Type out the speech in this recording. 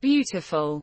beautiful